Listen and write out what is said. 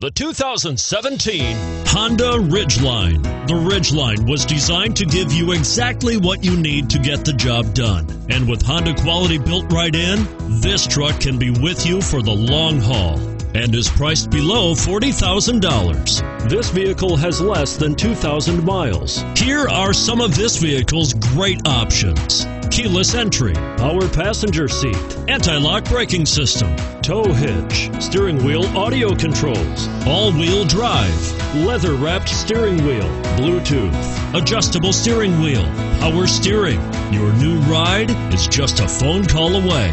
The 2017 Honda Ridgeline. The Ridgeline was designed to give you exactly what you need to get the job done. And with Honda quality built right in, this truck can be with you for the long haul and is priced below $40,000. This vehicle has less than 2,000 miles. Here are some of this vehicle's great options keyless entry, power passenger seat, anti-lock braking system, tow hitch, steering wheel audio controls, all-wheel drive, leather-wrapped steering wheel, Bluetooth, adjustable steering wheel, power steering. Your new ride is just a phone call away.